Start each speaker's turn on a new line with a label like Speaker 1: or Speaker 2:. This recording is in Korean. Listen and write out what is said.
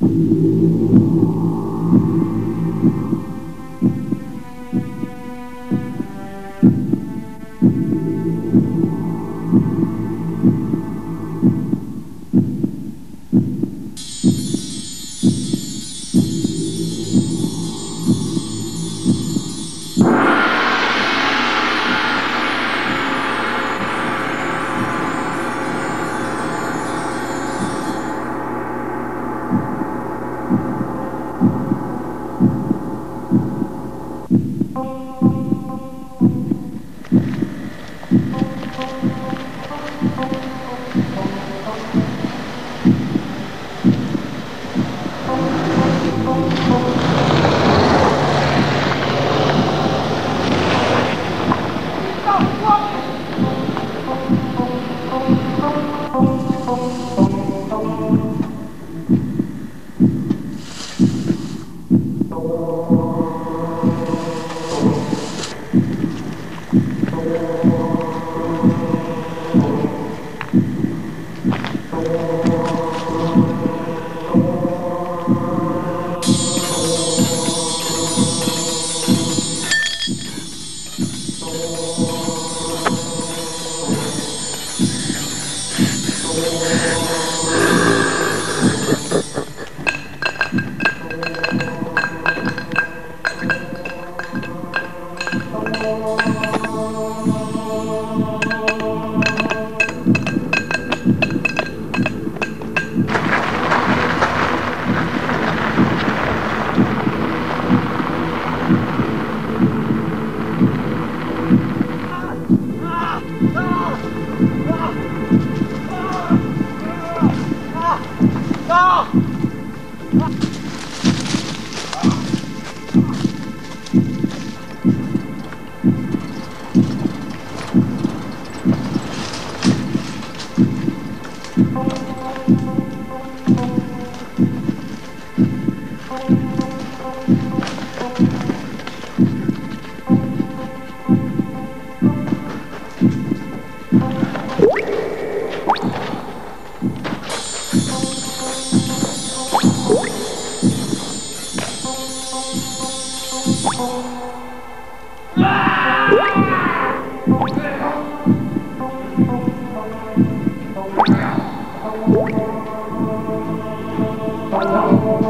Speaker 1: Thank you. Thank
Speaker 2: Thank you.